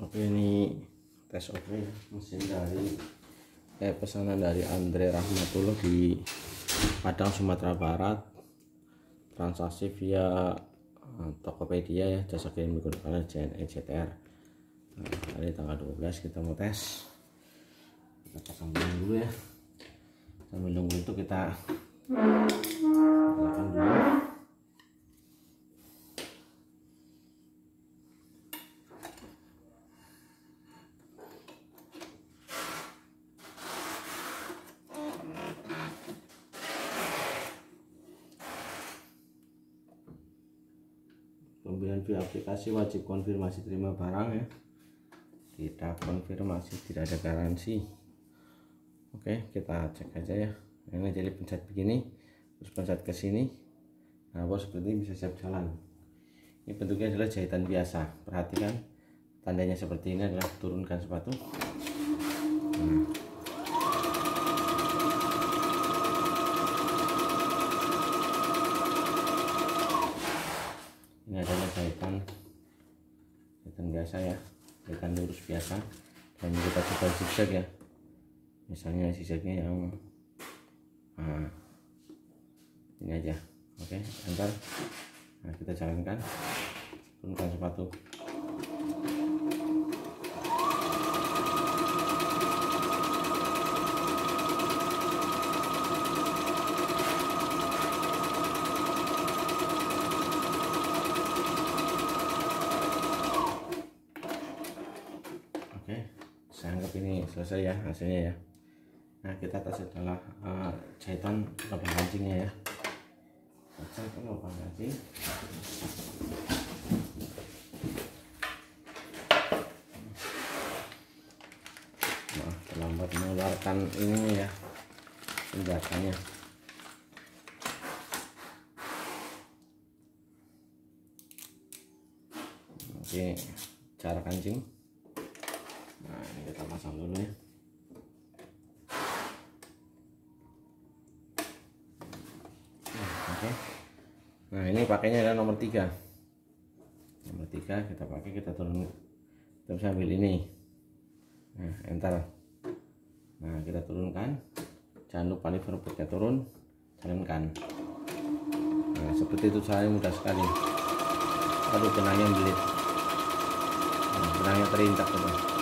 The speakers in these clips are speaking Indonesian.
oke ini tes oke mesin dari eh pesanan dari Andre Rahmatullah di Padang Sumatera Barat. Transaksi via eh, Tokopedia ya jasa kirim menggunakan JNE CTR nah, hari tanggal 12 kita mau tes. Kita pasang dulu ya. Sambil nunggu itu kita nyalakan dulu pembelian via aplikasi wajib konfirmasi terima barang ya. Kita konfirmasi tidak ada garansi. Oke kita cek aja ya. Ini jadi pencet begini terus pencet ke sini. Nah bos seperti ini bisa siap jalan. Ini bentuknya adalah jahitan biasa. Perhatikan tandanya seperti ini adalah turunkan sepatu nah. ini adalah jahitan jahitan biasa ya jahitan lurus biasa. Dan kita coba zigzag ya. Misalnya zigzagnya yang nah, ini aja. Oke enter nah kita jalankan. Turunkan sepatu oke saya anggap ini selesai ya hasilnya ya. Nah kita tes adalah uh, jahitan lubang kancingnya ya. Ke lubang kancing nah terlambat mengeluarkan ini ya senjatanya. Oke cara kancing kita pasang dulu ya. Oke. Nah ini pakainya adalah nomor tiga. Nomor tiga kita pakai kita turun. Bisa ambil ini. Nah enter. Nah kita turunkan. Jangan lupa lever putnya turun. Jalankan. Nah seperti itu caranya mudah sekali. Aduh benangnya belit. Nah, benangnya terintak teman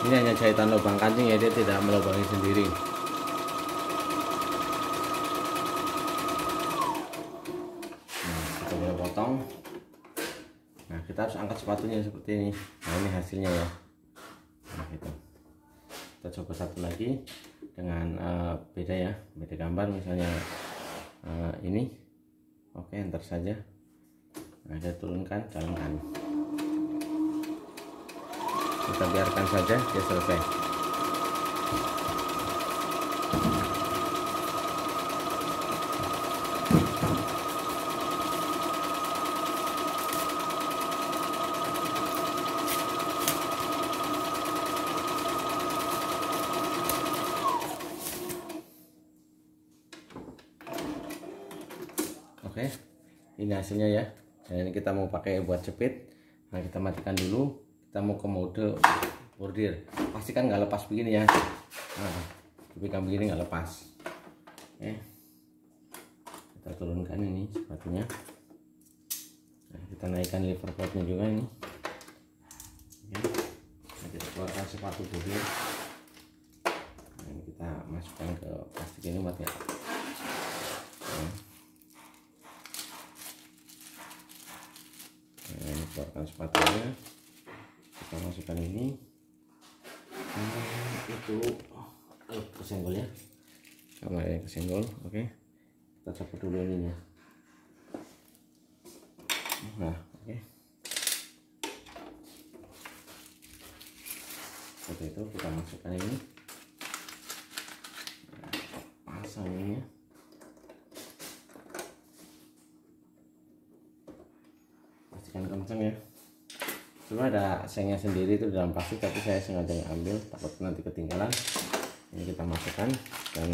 ini hanya jahitan lubang kancing ya dia tidak melubangi sendiri. Nah kita boleh potong. Nah kita harus angkat sepatunya seperti ini. Nah ini hasilnya ya. Nah gitu. Kita coba satu lagi dengan uh, beda ya beda gambar misalnya. Uh, ini. Oke enter saja. Nah kita turunkan jalankan kita biarkan saja dia selesai. Oke ini hasilnya ya. Dan ini kita mau pakai buat jepit nah kita matikan dulu kita mau ke mode bordir. Pastikan nggak lepas begini ya. Nah jepitkan begini nggak lepas. Oke kita turunkan ini sepatunya. Nah, kita naikkan lever potnya juga ini. Oke nah, kita keluarkan sepatu bordir. Nah, ini kita masukkan ke plastik ini buat ya nah. Nah, ini keluarkan sepatunya kita masukkan ini. Nah, itu oh, kesenggol ya. Sama yang kesenggol oke. Kita copot dulu ininya. Nah oke. Seperti itu kita masukkan ini. Nah, pasang ini ya. Pastikan kenceng ya cuma ada sengnya sendiri itu dalam plastik tapi saya sengaja ambil takut nanti ketinggalan. Ini kita masukkan dan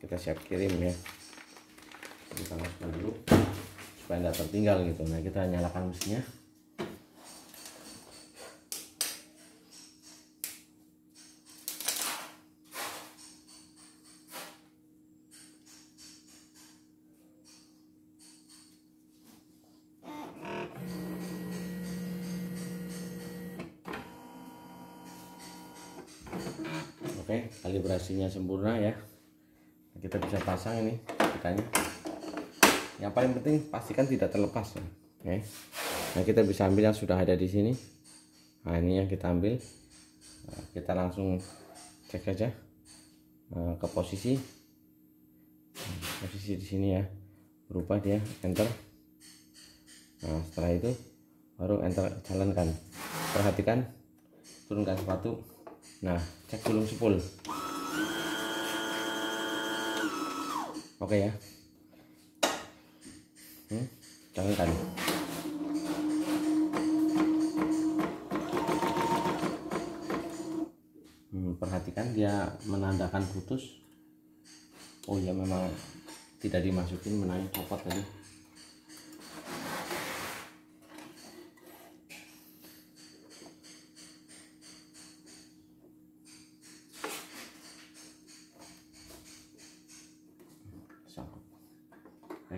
kita siap kirim ya. Kita masukkan dulu supaya tidak tertinggal gitu. Nah kita nyalakan mesinnya Oke, kalibrasinya sempurna ya. Kita bisa pasang ini kitanya. Yang paling penting pastikan tidak terlepas ya. Oke. Nah, kita bisa ambil yang sudah ada di sini. Nah, ini yang kita ambil. Nah, kita langsung cek saja nah, ke posisi. Nah, posisi di sini ya. Berubah dia enter. Nah, setelah itu baru enter jalankan. Perhatikan turunkan sepatu Nah, cek gulung sepul. Oke ya. Hmm, jangan kan. Hmm, perhatikan dia menandakan putus. Oh ya memang tidak dimasukin menanya copot tadi. Oke,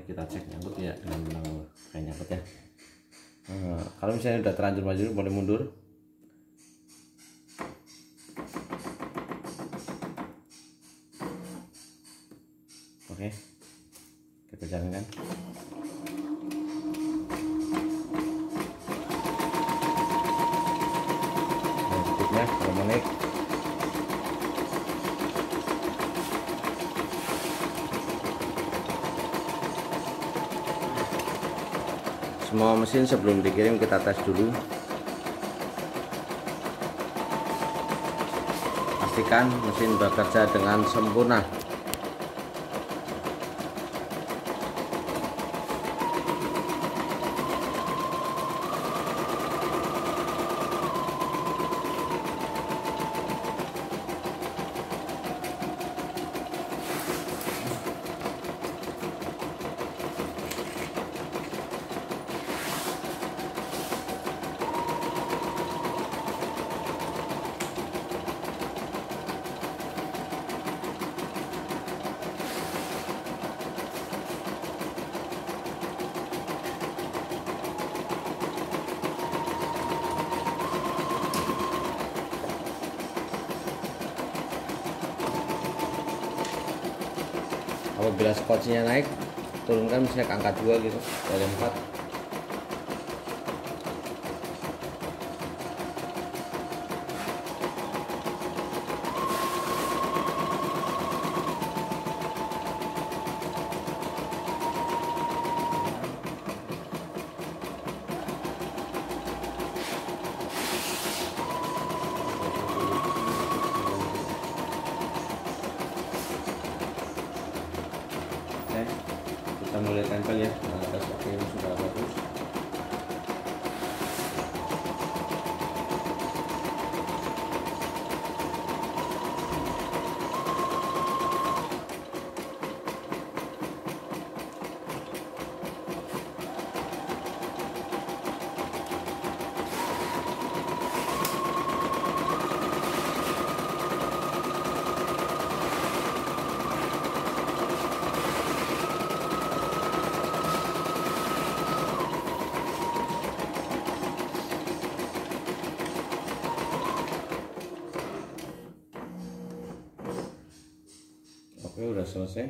kita cek nyangkut ya dengan benar kayak nyangkut ya. Nah, kalau misalnya udah terlanjur maju boleh mundur. Oke kita jalankan nah, speednya kalau mau naik semua mesin sebelum dikirim kita tes dulu. Pastikan mesin bekerja dengan sempurna apabila skotchnya naik turunkan misalnya ke angka 2 gitu dari 4 Oke, kita mulai tempel ya atas ini sudah oke udah selesai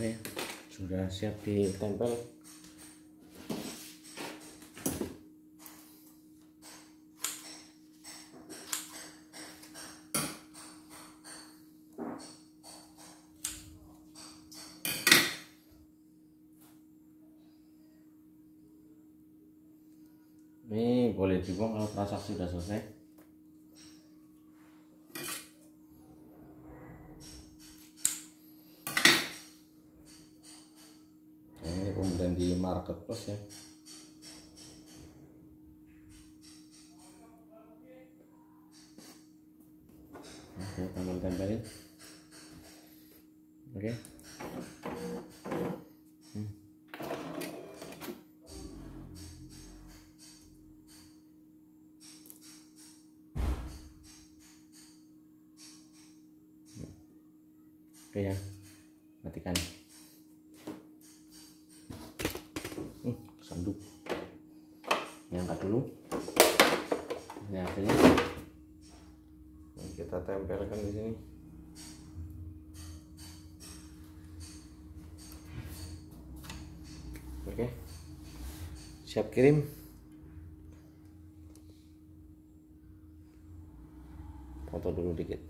oke. Sudah siap ditempel. Ini boleh dibuang kalau transaksi sudah selesai. Di marketplace ya. Oke tambah tempelin oke. Oke ya matikan hmm, sanduk ini angkat dulu. Ini hasilnya kita tempelkan di sini. Oke. Siap kirim. Foto dulu dikit